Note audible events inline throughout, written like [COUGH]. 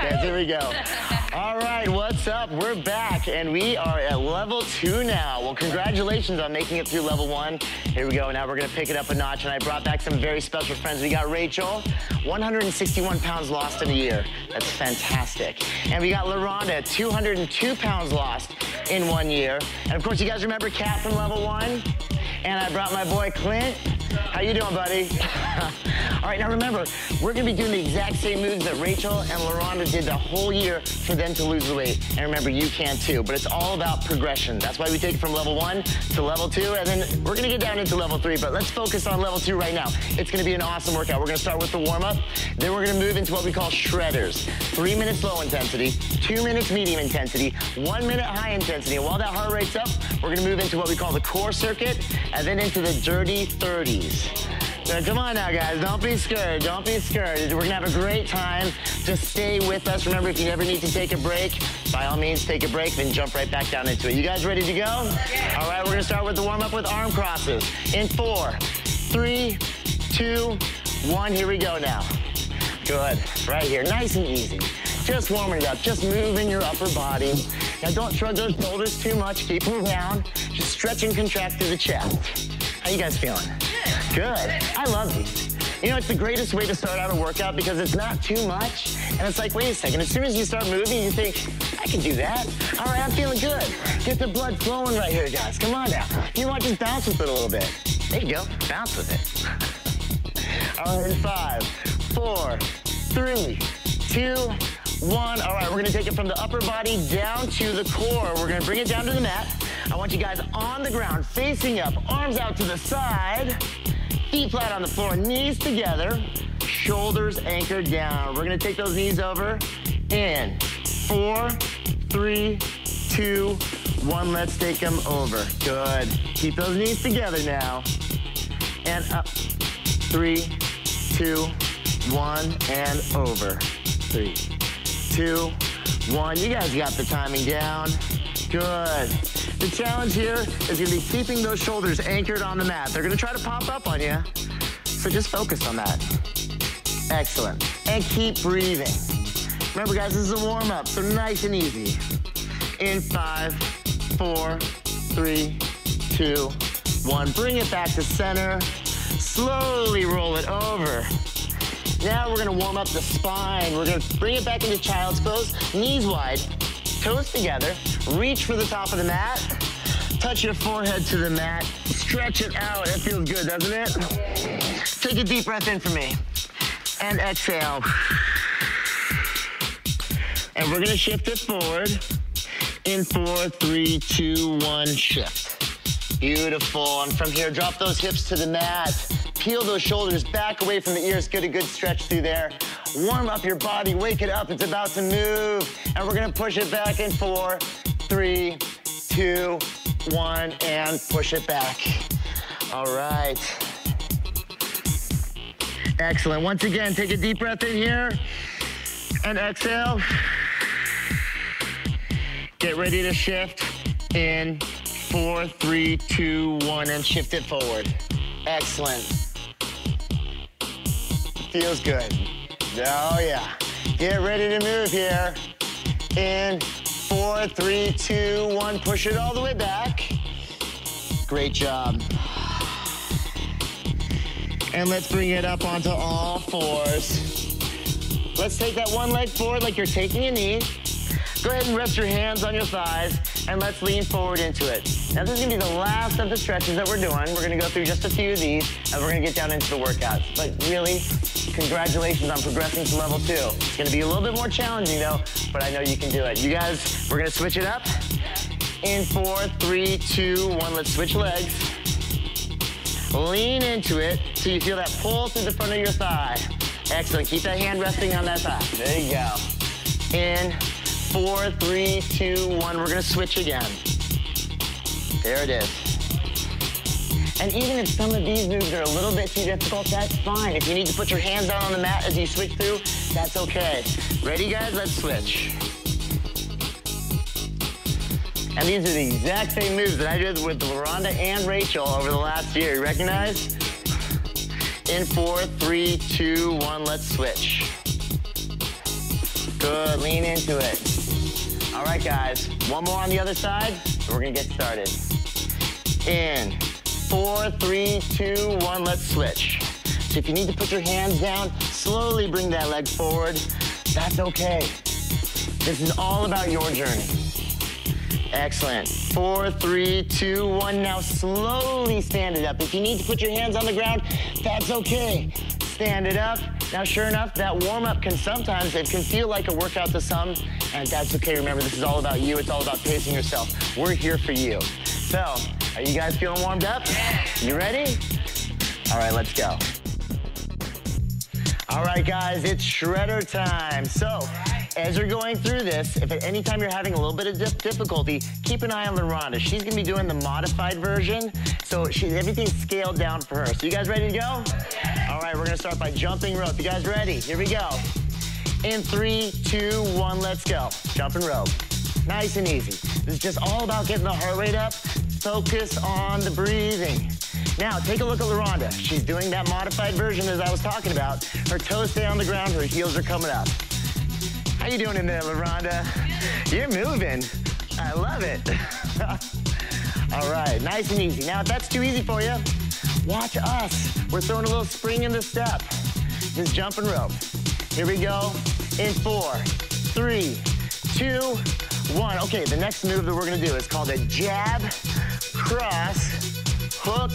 breakdance. Here we go. [LAUGHS] All right, what's up? We're back, and we are at level two now. Well, congratulations on making it through level one. Here we go. Now we're going to pick it up a notch, and I brought back some very special friends. We got Rachel, 161 pounds lost in a year. That's fantastic. And we got LaRonda, 202 pounds lost in one year. And of course, you guys remember Kat from level one? And I brought my boy Clint. How you doing, buddy? [LAUGHS] All right, now remember, we're gonna be doing the exact same moves that Rachel and LaRonda did the whole year for them to lose the weight. And remember, you can too, but it's all about progression. That's why we take it from level one to level two, and then we're gonna get down into level three, but let's focus on level two right now. It's gonna be an awesome workout. We're gonna start with the warm-up, then we're gonna move into what we call shredders. Three minutes low intensity, two minutes medium intensity, one minute high intensity. And while that heart rate's up, we're gonna move into what we call the core circuit, and then into the dirty 30s. Now, come on now, guys. Don't be scared. Don't be scared. We're going to have a great time. Just stay with us. Remember, if you ever need to take a break, by all means, take a break, then jump right back down into it. You guys ready to go? All right, we're going to start with the warm-up with arm crosses. In four, three, two, one. Here we go now. Good. Right here. Nice and easy. Just warming it up. Just moving your upper body. Now, don't shrug those shoulders too much. Keep them down. Just stretch and contract through the chest. How you guys feeling? Good. I love these. You know, it's the greatest way to start out a workout because it's not too much. And it's like, wait a second, as soon as you start moving, you think, I can do that. All right, I'm feeling good. Get the blood flowing right here, guys. Come on now. You want to just bounce with it a little bit. There you go. Bounce with it. All right, five, four, three, two, one. All right, we're gonna take it from the upper body down to the core. We're gonna bring it down to the mat. I want you guys on the ground, facing up, arms out to the side, feet flat on the floor, knees together, shoulders anchored down. We're gonna take those knees over, in, four, three, two, one. Let's take them over. Good. Keep those knees together now. And up, three, two, one, and over. Three, two, one. You guys got the timing down. Good. The challenge here is gonna be keeping those shoulders anchored on the mat. They're gonna try to pop up on you, so just focus on that. Excellent. And keep breathing. Remember, guys, this is a warm-up, so nice and easy. In five, four, three, two, one. Bring it back to center. Slowly roll it over. Now we're gonna warm up the spine. We're gonna bring it back into child's pose, knees wide, toes together, reach for the top of the mat, touch your forehead to the mat, stretch it out. That feels good, doesn't it? Take a deep breath in for me. And exhale. And we're gonna shift it forward. In four, three, two, one, shift. Beautiful. And from here, drop those hips to the mat. Peel those shoulders back away from the ears. Get a good stretch through there. Warm up your body, wake it up. It's about to move. And we're gonna push it back in four, three, two, one, and push it back. All right. Excellent. Once again, take a deep breath in here and exhale. Get ready to shift in four, three, two, one, and shift it forward. Excellent. Feels good. Oh yeah. Get ready to move here. In four, three, two, one. Push it all the way back. Great job. And let's bring it up onto all fours. Let's take that one leg forward like you're taking a knee. Go ahead and rest your hands on your thighs and let's lean forward into it. Now this is gonna be the last of the stretches that we're doing. We're gonna go through just a few of these and we're gonna get down into the workouts. But really, congratulations on progressing to level two. It's gonna be a little bit more challenging though, but I know you can do it. You guys, we're gonna switch it up. In four, three, two, one, let's switch legs. Lean into it so you feel that pull through the front of your thigh. Excellent, keep that hand resting on that thigh. There you go. In four, three, two, one. We're gonna switch again. There it is. And even if some of these moves are a little bit too difficult, that's fine. If you need to put your hands down on the mat as you switch through, that's okay. Ready, guys? Let's switch. And these are the exact same moves that I did with LaRonda and Rachel over the last year. You recognize? In four, three, two, one, let's switch. Good, lean into it. All right, guys, one more on the other side, we're gonna get started. In, four, three, two, one, let's switch. So if you need to put your hands down, slowly bring that leg forward. That's okay. This is all about your journey. Excellent. Four, three, two, one. Now slowly stand it up. If you need to put your hands on the ground, that's okay. Stand it up. Now, sure enough, that warm-up can sometimes, it can feel like a workout to some, and that's okay. Remember, this is all about you. It's all about pacing yourself. We're here for you. So, are you guys feeling warmed up? Yeah. You ready? All right, let's go. All right, guys, it's shredder time. So, as you're going through this, if at any time you're having a little bit of difficulty, keep an eye on LaRonda. She's gonna be doing the modified version, so she, everything's scaled down for her. So you guys ready to go? All right, we're gonna start by jumping rope. You guys ready? Here we go. In three, two, one, let's go. Jumping rope. Nice and easy. This is just all about getting the heart rate up. Focus on the breathing. Now, take a look at LaRonda. She's doing that modified version as I was talking about. Her toes stay on the ground, her heels are coming up. How you doing in there, LaRonda? You're moving. I love it. [LAUGHS] All right, nice and easy. Now, if that's too easy for you, watch us. We're throwing a little spring in the step. Just jumping rope. Here we go. In four, three, two. Okay, the next move that we're gonna do is called a jab, cross, hook,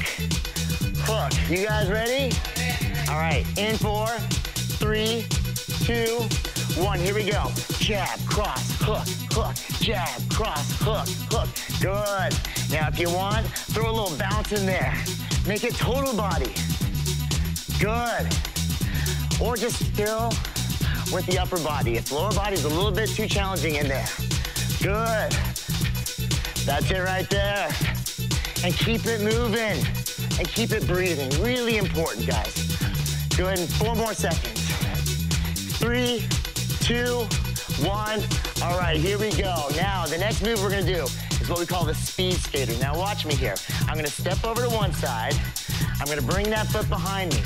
hook. You guys ready? All right, in four, three, two, one, here we go. Jab, cross, hook, hook, jab, cross, hook, hook. Good. Now, if you want, throw a little bounce in there. Make it total body. Good. Or just still with the upper body. If lower body is a little bit too challenging in there. Good. That's it right there. And keep it moving. And keep it breathing. Really important, guys. Good, and four more seconds. Three, two, one. All right, here we go. Now, the next move we're gonna do is what we call the speed skater. Now watch me here. I'm gonna step over to one side. I'm gonna bring that foot behind me.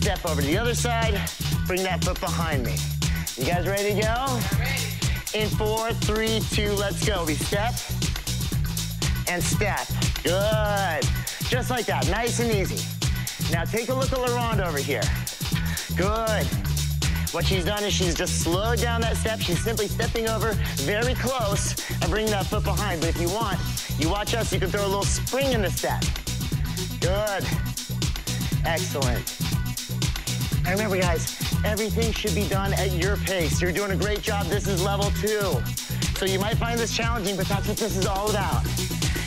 Step over to the other side, bring that foot behind me. You guys ready to go? In four, three, two, let's go. We step and step. Good. Just like that, nice and easy. Now take a look at LaRonda over here. Good. What she's done is she's just slowed down that step. She's simply stepping over very close and bringing that foot behind. But if you want, you watch us, you can throw a little spring in the step. Good. Excellent. And remember, guys, everything should be done at your pace. You're doing a great job. This is level two. So you might find this challenging, but that's what this is all about.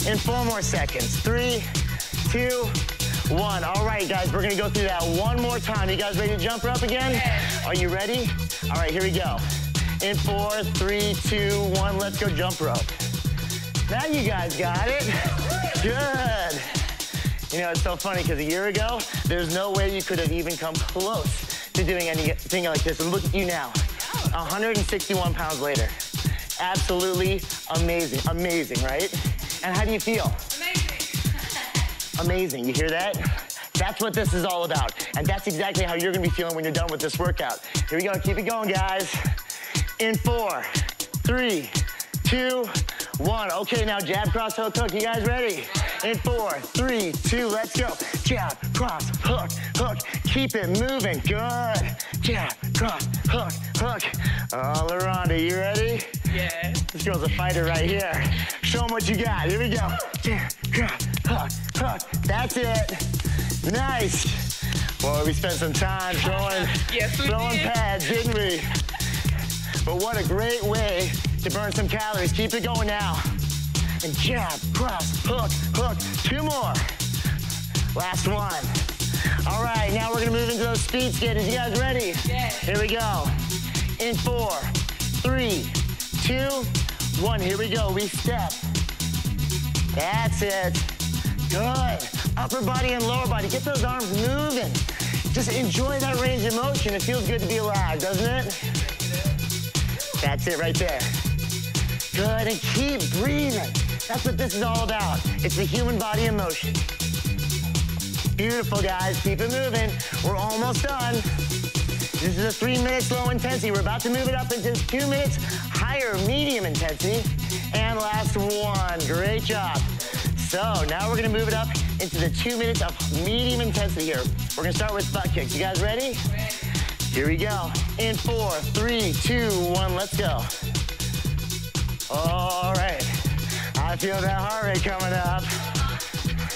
In four more seconds. Three, two, one. All right, guys, we're gonna go through that one more time. You guys ready to jump rope again? Are you ready? All right, here we go. In four, three, two, one, let's go jump rope. Now you guys got it. [LAUGHS] Good. You know, it's so funny because a year ago, there's no way you could have even come close to doing anything like this. And look at you now, 161 pounds later. Absolutely amazing, amazing, right? And how do you feel? Amazing, [LAUGHS] amazing, you hear that? That's what this is all about. And that's exactly how you're gonna be feeling when you're done with this workout. Here we go, keep it going, guys. In four, three, two, one. Okay, now jab, cross, hook, hook. You guys ready? In four, three, two, let's go. Jab, cross, hook, hook. Keep it moving. Good. Jab, cross, hook, hook. Oh, LaRonda, you ready? Yeah. This girl's a fighter right here. Show them what you got. Here we go. Jab, cross, hook, hook. That's it. Nice. Boy, we spent some time throwing, [LAUGHS] yes, throwing did. pads, didn't we? But what a great way to burn some calories. Keep it going now. And jab, cross, hook, hook. Two more. Last one. All right, now we're gonna move into those speed skaters. You guys ready? Yeah. Here we go. In four, three, two, one. Here we go. We step. That's it. Good. Upper body and lower body. Get those arms moving. Just enjoy that range of motion. It feels good to be alive, doesn't it? That's it right there. Good, and keep breathing. That's what this is all about. It's the human body in motion. Beautiful, guys. Keep it moving. We're almost done. This is a three minutes low intensity. We're about to move it up into two minutes higher medium intensity. And last one, great job. So now we're gonna move it up into the two minutes of medium intensity here. We're gonna start with butt kicks. You guys ready? Ready. Here we go. In four, three, two, one, let's go. I feel that heart rate coming up.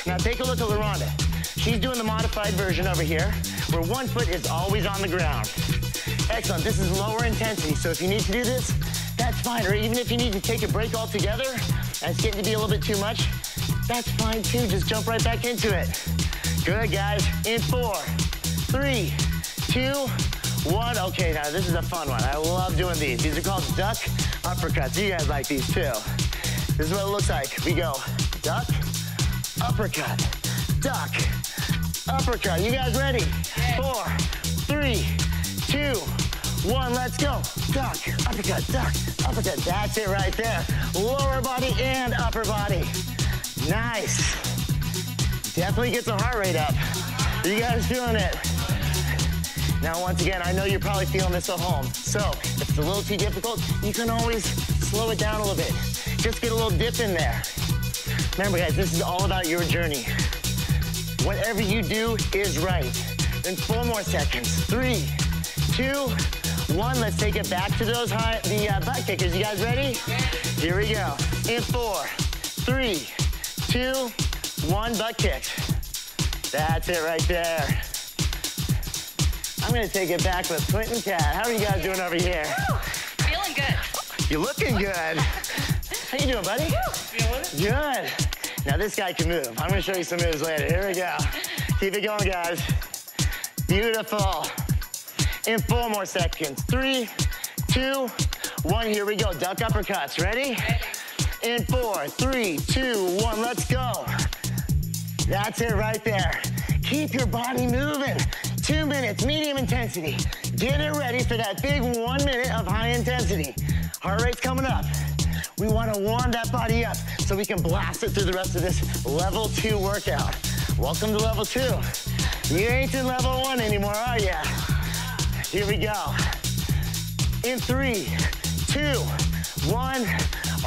Now take a look at LaRonda. She's doing the modified version over here, where one foot is always on the ground. Excellent, this is lower intensity, so if you need to do this, that's fine. Or even if you need to take a break altogether, and it's getting to be a little bit too much, that's fine too. Just jump right back into it. Good, guys. In four, three, two, one. Okay, now this is a fun one. I love doing these. These are called duck uppercuts. You guys like these too. This is what it looks like. We go duck, uppercut, duck, uppercut. You guys ready? Four, three, two, one. Let's go. Duck, uppercut, duck, uppercut. That's it right there. Lower body and upper body. Nice. Definitely gets the heart rate up. You guys feeling it? Now, once again, I know you're probably feeling this at home. So if it's a little too difficult, you can always slow it down a little bit. Just get a little dip in there. Remember, guys, this is all about your journey. Whatever you do is right. Then four more seconds. Three, two, one. Let's take it back to those high, the uh, butt kickers. You guys ready? Here we go. In four, three, two, one. Butt kick. That's it right there. I'm gonna take it back with Clint and Kat. How are you guys doing over here? Feeling good. You're looking good. How you doing, buddy? Good. Now this guy can move. I'm gonna show you some moves later. Here we go. Keep it going, guys. Beautiful. In four more seconds. Three, two, one. Here we go. Duck uppercuts. Ready? In four, three, two, one. Let's go. That's it right there. Keep your body moving. Two minutes, medium intensity. Get it ready for that big one minute of high intensity. Heart rate's coming up. We want to warm that body up so we can blast it through the rest of this level two workout. Welcome to level two. You ain't in level one anymore, are ya? Here we go. In three, two, one.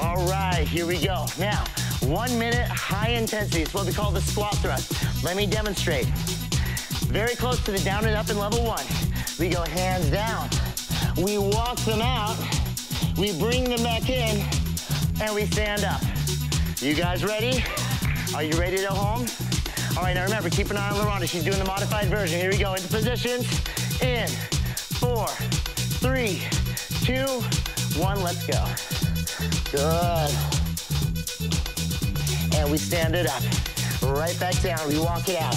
All right, here we go. Now, one minute high intensity. It's what we call the squat thrust. Let me demonstrate. Very close to the down and up in level one. We go hands down. We walk them out. We bring them back in and we stand up. You guys ready? Are you ready to go home? All right, now remember, keep an eye on LaRonda. She's doing the modified version. Here we go, into positions. In, four, three, two, one, let's go. Good. And we stand it up. Right back down, we walk it out.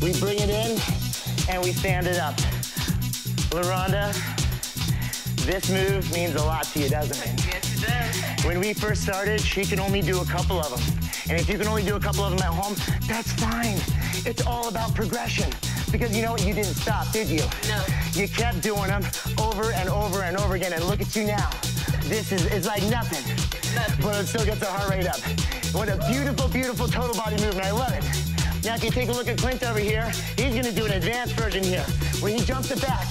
We bring it in, and we stand it up. LaRonda, this move means a lot to you, doesn't it? Yes, it does. When we first started, she could only do a couple of them. And if you can only do a couple of them at home, that's fine. It's all about progression. Because you know what? You didn't stop, did you? No. You kept doing them over and over and over again. And look at you now. This is it's like nothing. Nothing. But it still gets the heart rate up. What a beautiful, beautiful total body movement. I love it. Now, if you take a look at Clint over here, he's gonna do an advanced version here, where he jumps it back,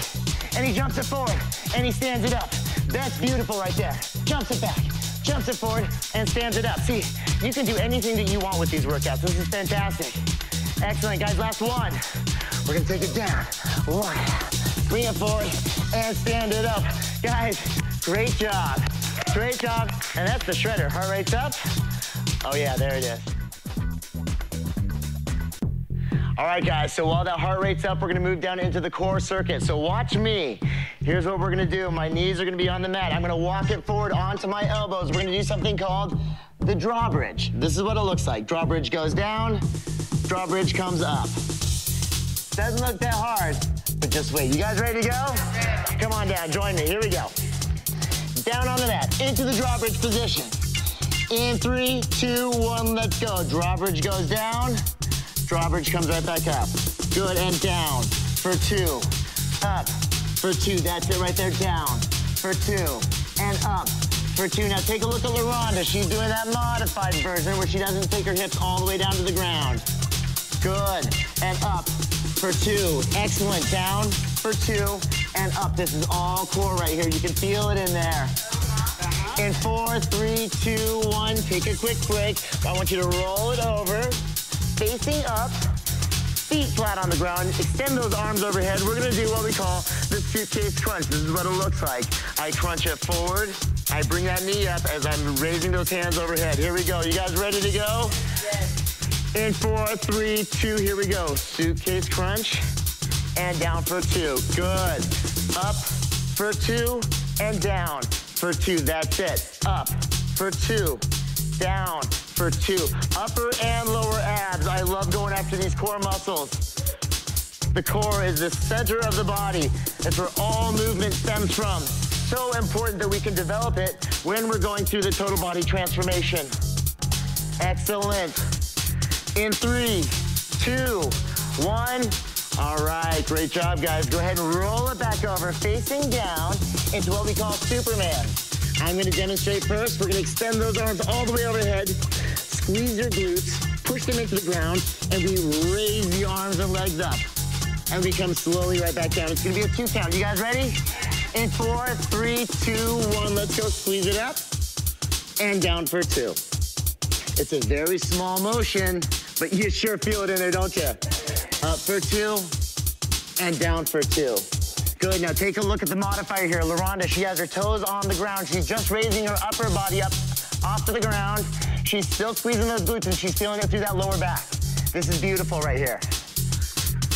and he jumps it forward, and he stands it up. That's beautiful right there. Jumps it back, jumps it forward, and stands it up. See, you can do anything that you want with these workouts. This is fantastic. Excellent, guys. Last one. We're gonna take it down. One. Bring it forward and stand it up. Guys, great job. Great job. And that's the shredder. Heart rate's up. Oh yeah, there it is. All right, guys, so while that heart rate's up, we're gonna move down into the core circuit. So watch me. Here's what we're gonna do. My knees are gonna be on the mat. I'm gonna walk it forward onto my elbows. We're gonna do something called the drawbridge. This is what it looks like. Drawbridge goes down, drawbridge comes up. Doesn't look that hard, but just wait. You guys ready to go? Come on down, join me. Here we go. Down on the mat, into the drawbridge position. In three, two, one, let's go. Drawbridge goes down, drawbridge comes right back up. Good, and down for two, up for two. That's it right there, down for two, and up for two. Now take a look at LaRonda. She's doing that modified version where she doesn't take her hips all the way down to the ground. Good, and up for two. Excellent, down for two, and up. This is all core right here. You can feel it in there. In four, three, two, one, take a quick break. I want you to roll it over, facing up, feet flat on the ground. Extend those arms overhead. We're gonna do what we call the suitcase crunch. This is what it looks like. I crunch it forward. I bring that knee up as I'm raising those hands overhead. Here we go. You guys ready to go? Yes. In four, three, two, here we go. Suitcase crunch and down for two. Good. Up for two and down for two. That's it. Up for two. Down for two. Upper and lower abs. I love going after these core muscles. The core is the center of the body. It's where all movement stems from. So important that we can develop it when we're going through the total body transformation. Excellent. In three, two, one. All right, great job, guys. Go ahead and roll it back over, facing down into what we call Superman. I'm gonna demonstrate first. We're gonna extend those arms all the way overhead, squeeze your glutes, push them into the ground, and we raise the arms and legs up. And we come slowly right back down. It's gonna be a two count. You guys ready? In four, three, two, one. Let's go. Squeeze it up and down for two. It's a very small motion, but you sure feel it in there, don't you? Up for two and down for two. Good, now take a look at the modifier here. LaRonda, she has her toes on the ground. She's just raising her upper body up off to the ground. She's still squeezing those glutes and she's feeling it through that lower back. This is beautiful right here.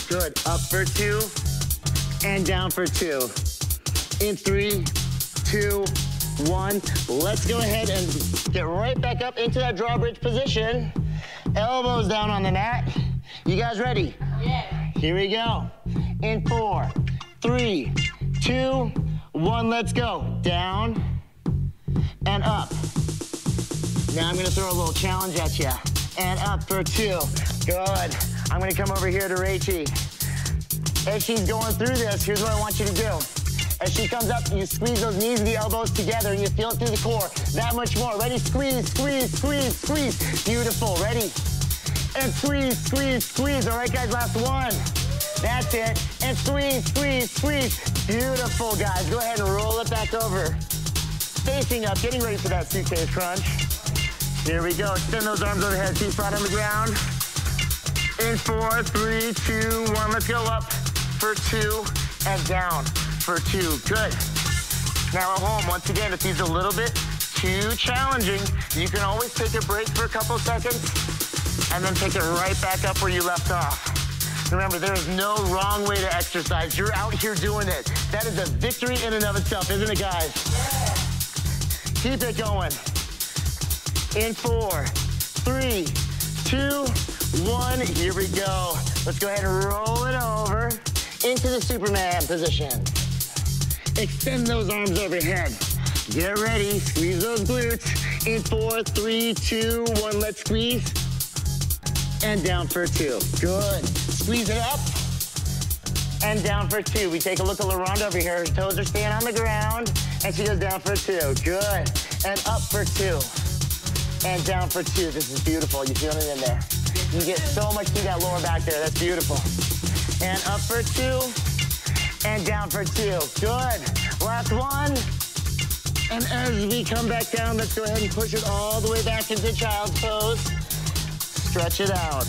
Good, up for two and down for two. In three, two, one. Let's go ahead and get right back up into that drawbridge position. Elbows down on the mat. You guys ready? Yeah. Here we go. In four, three, two, one, let's go. Down and up. Now I'm gonna throw a little challenge at you. And up for two. Good. I'm gonna come over here to Rachie. As she's going through this, here's what I want you to do. As she comes up, you squeeze those knees and the elbows together and you feel it through the core. That much more. Ready? Squeeze, squeeze, squeeze, squeeze. Beautiful. Ready? And squeeze, squeeze, squeeze. All right, guys, last one. That's it. And squeeze, squeeze, squeeze. Beautiful, guys. Go ahead and roll it back over. Facing up, getting ready for that suitcase crunch. Here we go. Extend those arms overhead, feet flat on the ground. In four, three, two, one. Let's go up for two and down for two. Good. Now at home, once again, if he's a little bit too challenging, you can always take a break for a couple seconds and then take it right back up where you left off. Remember, there is no wrong way to exercise. You're out here doing it. That is a victory in and of itself, isn't it, guys? Yeah. Keep it going. In four, three, two, one. Here we go. Let's go ahead and roll it over into the Superman position. Extend those arms overhead. Get ready. Squeeze those glutes. In four, three, two, one. Let's squeeze. And down for two. Good. Squeeze it up. And down for two. We take a look at LaRonda over here. Her toes are staying on the ground. And she goes down for two. Good. And up for two. And down for two. This is beautiful. You feel it in there. You get so much through that lower back there. That's beautiful. And up for two. And down for two. Good. Last one. And as we come back down, let's go ahead and push it all the way back into child's pose. Stretch it out.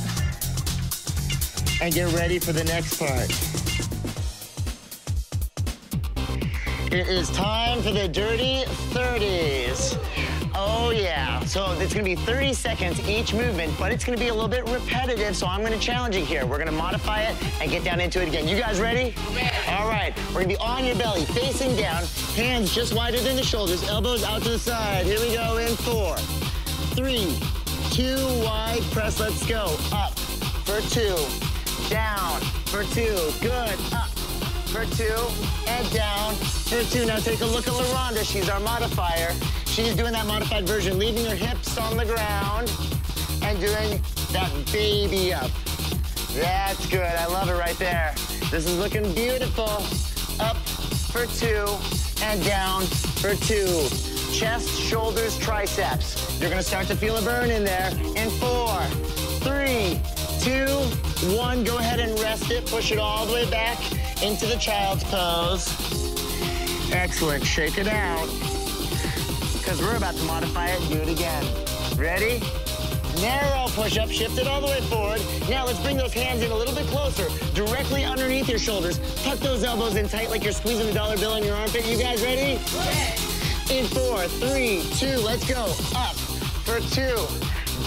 And get ready for the next part. It is time for the dirty 30s. Oh yeah, so it's gonna be 30 seconds each movement, but it's gonna be a little bit repetitive, so I'm gonna challenge you here. We're gonna modify it and get down into it again. You guys ready? All right, we're gonna be on your belly, facing down, hands just wider than the shoulders, elbows out to the side. Here we go in four, three, two, wide press, let's go. Up for two, down for two, good, up for two, and down for two. Now take a look at LaRonda. She's our modifier. She's doing that modified version, leaving her hips on the ground and doing that baby up. That's good. I love it right there. This is looking beautiful. Up for two and down for two. Chest, shoulders, triceps. You're gonna start to feel a burn in there. In four, three, two, one. Go ahead and rest it. Push it all the way back into the child's pose. Excellent. Shake it out. Because we're about to modify it. and Do it again. Ready? Narrow push-up, shift it all the way forward. Now let's bring those hands in a little bit closer, directly underneath your shoulders. Tuck those elbows in tight like you're squeezing a dollar bill in your armpit. You guys ready? In four, three, two, let's go. Up for two,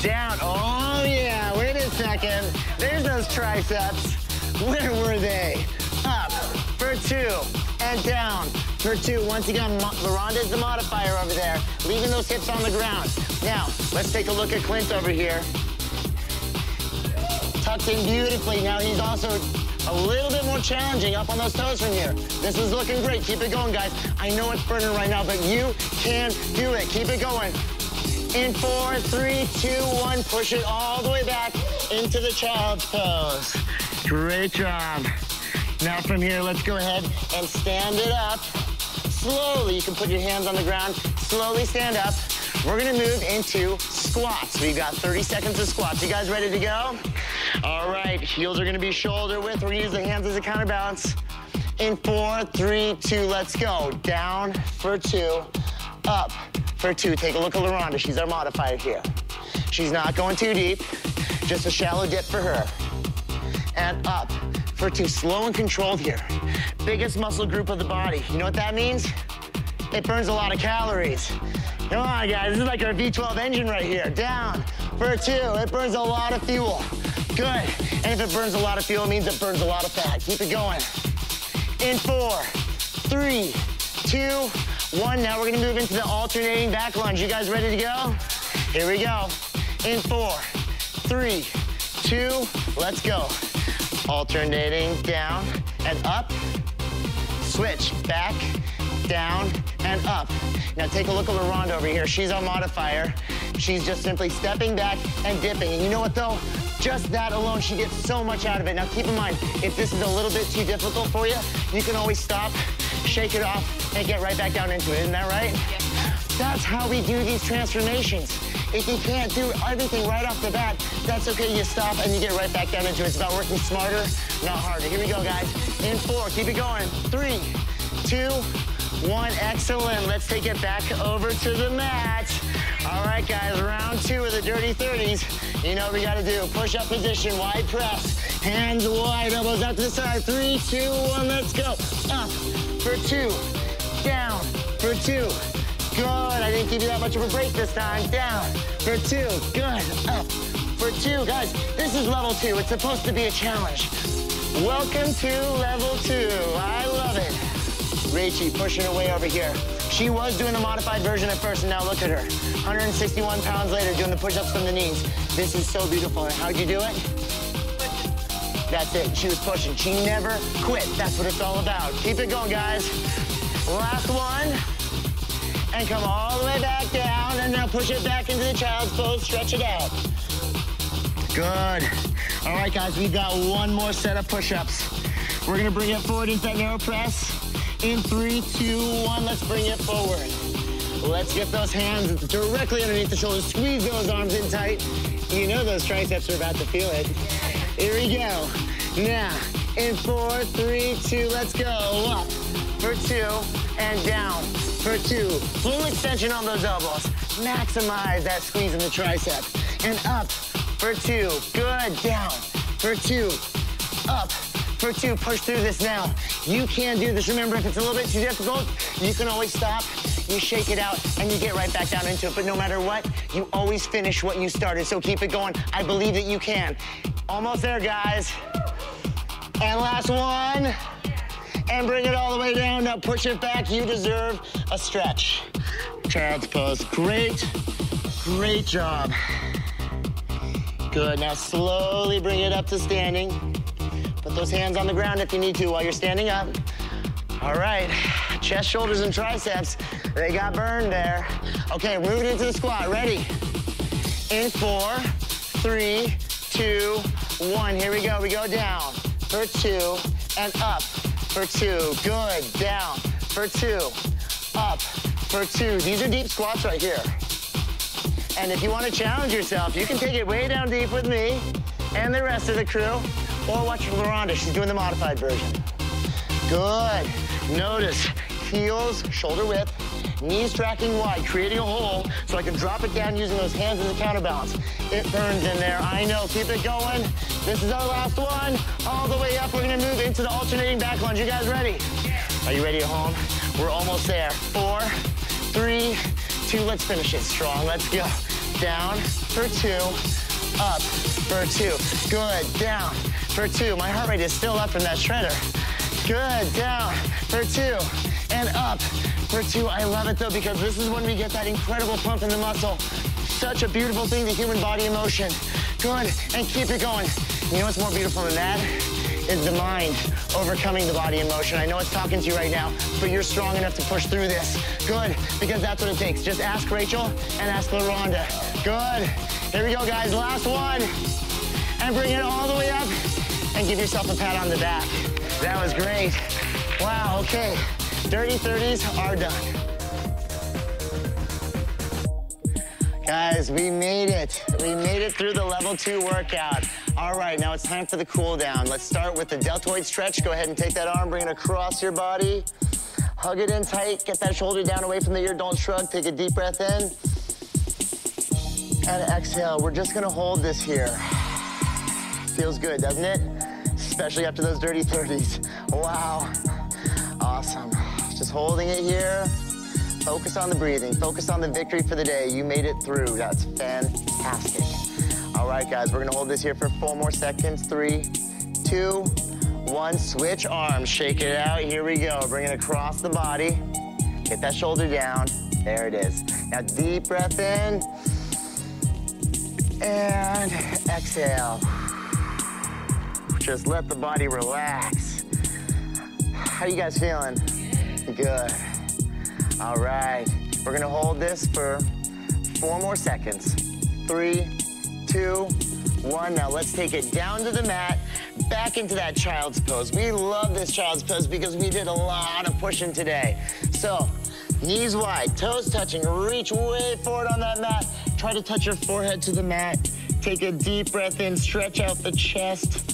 down. Oh yeah, wait a second. There's those triceps. Where were they? Up for two and down for two. Once again, LaRonda is the modifier over there, leaving those hips on the ground. Now, let's take a look at Clint over here. Tucked in beautifully. Now he's also a little bit more challenging up on those toes from here. This is looking great. Keep it going, guys. I know it's burning right now, but you can do it. Keep it going. In four, three, two, one. Push it all the way back into the child's pose. Great job. Now from here, let's go ahead and stand it up. Slowly, you can put your hands on the ground. Slowly stand up. We're gonna move into squats. We've got 30 seconds of squats. You guys ready to go? All right, heels are gonna be shoulder width. We're gonna use the hands as a counterbalance. In four, three, two, let's go. Down for two, up for two. Take a look at LaRonda. She's our modifier here. She's not going too deep, just a shallow dip for her. And up for two. Slow and controlled here. Biggest muscle group of the body. You know what that means? It burns a lot of calories. Come on, guys. This is like our V12 engine right here. Down for two. It burns a lot of fuel. Good. And if it burns a lot of fuel, it means it burns a lot of fat. Keep it going. In four, three, two, one. Now we're gonna move into the alternating back lunge. You guys ready to go? Here we go. In four, three, two, let's go. Alternating down and up. Switch, back, down, and up. Now take a look at LaRonda over here. She's our modifier. She's just simply stepping back and dipping. And you know what though? Just that alone, she gets so much out of it. Now keep in mind, if this is a little bit too difficult for you, you can always stop, shake it off, and get right back down into it. Isn't that right? That's how we do these transformations. If you can't do everything right off the bat, that's okay. You stop and you get right back down into it. It's about working smarter, not harder. Here we go, guys. In four, keep it going. Three, two, one. Excellent. Let's take it back over to the mat. All right, guys, round two of the dirty 30s. You know what we gotta do. Push up position, wide press. Hands wide, elbows out to the side. Three, two, one, let's go. Up for two, down for two, Good. I didn't give you that much of a break this time. Down for two. Good. Up for two. Guys, this is level two. It's supposed to be a challenge. Welcome to level two. I love it. Rachie pushing her way over here. She was doing the modified version at first, and now look at her. 161 pounds later, doing the push-ups from the knees. This is so beautiful. And how'd you do it? That's it. She was pushing. She never quit. That's what it's all about. Keep it going, guys. Last one and come all the way back down and now push it back into the child's pose, stretch it out. Good. All right, guys, we've got one more set of push-ups. We're gonna bring it forward into that narrow press. In three, two, one, let's bring it forward. Let's get those hands directly underneath the shoulders. Squeeze those arms in tight. You know those triceps are about to feel it. Here we go. Now, in four, three, two, let's go. Up for two and down for two. Full extension on those elbows. Maximize that squeeze in the tricep. And up for two. Good. Down for two. Up for two. Push through this now. You can do this. Remember, if it's a little bit too difficult, you can always stop. You shake it out and you get right back down into it. But no matter what, you always finish what you started. So keep it going. I believe that you can. Almost there, guys. And last one and bring it all the way down. Now push it back. You deserve a stretch. Child's pose. Great, great job. Good. Now slowly bring it up to standing. Put those hands on the ground if you need to while you're standing up. All right. Chest, shoulders, and triceps. They got burned there. Okay, moving into the squat. Ready? In four, three, two, one. Here we go. We go down for two and up for two. Good. Down for two. Up for two. These are deep squats right here. And if you want to challenge yourself, you can take it way down deep with me and the rest of the crew, or watch LaRonda. She's doing the modified version. Good. Notice heels, shoulder width, knees tracking wide, creating a hole so I can drop it down using those hands as a counterbalance. It burns in there, I know. Keep it going. This is our last one. All the way up, we're gonna move into the alternating back lunge. You guys ready? Are you ready at home? We're almost there. Four, three, two. Let's finish it strong. Let's go. Down for two, up for two. Good, down for two. My heart rate is still up from that shredder. Good, down for two, and up for two. I love it though because this is when we get that incredible pump in the muscle. Such a beautiful thing, the human body in motion. Good, and keep it going. You know what's more beautiful than that? Is the mind overcoming the body in motion. I know it's talking to you right now, but you're strong enough to push through this. Good, because that's what it takes. Just ask Rachel and ask LaRonda. Good. Here we go, guys. Last one. And bring it all the way up and give yourself a pat on the back. That was great. Wow, okay. Dirty 30s are done. Guys, we made it. We made it through the level two workout. All right, now it's time for the cool down. Let's start with the deltoid stretch. Go ahead and take that arm, bring it across your body. Hug it in tight, get that shoulder down away from the ear, don't shrug. Take a deep breath in. And exhale, we're just gonna hold this here. Feels good, doesn't it? Especially after those dirty 30s. Wow, awesome. Just holding it here. Focus on the breathing. Focus on the victory for the day. You made it through. That's fantastic. All right, guys, we're gonna hold this here for four more seconds. Three, two, one. Switch arms. Shake it out. Here we go. Bring it across the body. Get that shoulder down. There it is. Now, deep breath in. And exhale. Just let the body relax. How you guys feeling? Good. All right, we're gonna hold this for four more seconds. Three, two, one. Now let's take it down to the mat, back into that child's pose. We love this child's pose because we did a lot of pushing today. So, knees wide, toes touching, reach way forward on that mat. Try to touch your forehead to the mat. Take a deep breath in, stretch out the chest,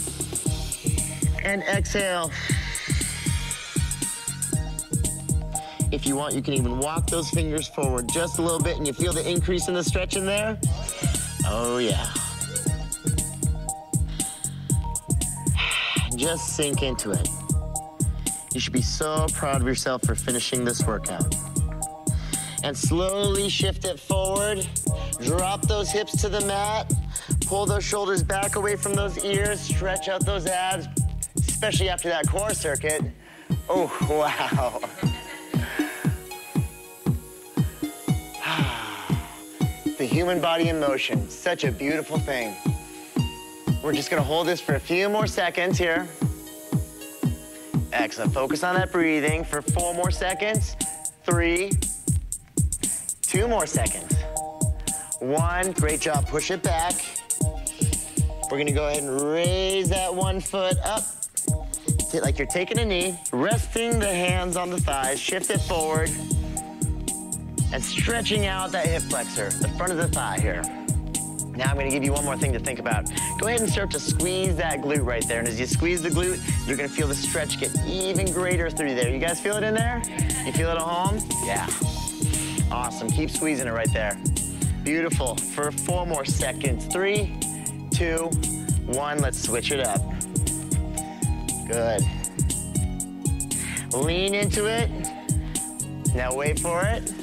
and exhale. If you want, you can even walk those fingers forward just a little bit and you feel the increase in the stretch in there. Oh yeah. [SIGHS] Just sink into it. You should be so proud of yourself for finishing this workout. And slowly shift it forward. Drop those hips to the mat. Pull those shoulders back away from those ears. Stretch out those abs, especially after that core circuit. Oh, [LAUGHS] wow. Human body in motion. Such a beautiful thing. We're just gonna hold this for a few more seconds here. Excellent. Focus on that breathing for four more seconds. Three, two more seconds. One, great job. Push it back. We're gonna go ahead and raise that one foot up. Like you're taking a knee, resting the hands on the thighs, shift it forward, and stretching out that hip flexor, the front of the thigh here. Now I'm gonna give you one more thing to think about. Go ahead and start to squeeze that glute right there. And as you squeeze the glute, you're gonna feel the stretch get even greater through there. You guys feel it in there? You feel it at home? Yeah. Awesome, keep squeezing it right there. Beautiful, for four more seconds. Three, two, one, let's switch it up. Good. Lean into it. Now wait for it.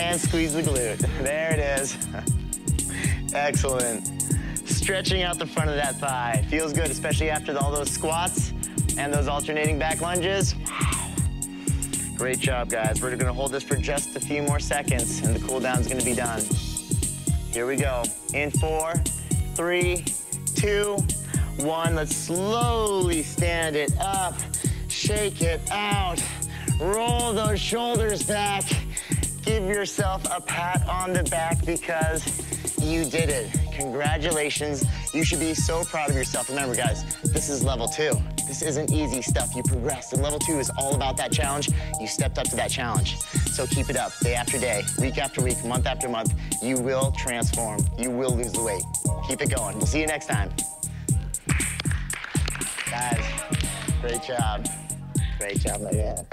And squeeze the glute. [LAUGHS] There it is. [LAUGHS] Excellent. Stretching out the front of that thigh. Feels good, especially after all those squats and those alternating back lunges. Great job, guys. We're gonna hold this for just a few more seconds and the cool down's gonna be done. Here we go. In four, three, two, one. Let's slowly stand it up. Shake it out. Roll those shoulders back. Give yourself a pat on the back because you did it. Congratulations. You should be so proud of yourself. Remember, guys, this is level two. This isn't easy stuff. You progressed. And level two is all about that challenge. You stepped up to that challenge. So keep it up day after day, week after week, month after month. You will transform. You will lose the weight. Keep it going. We'll see you next time. Guys, great job. Great job, my man.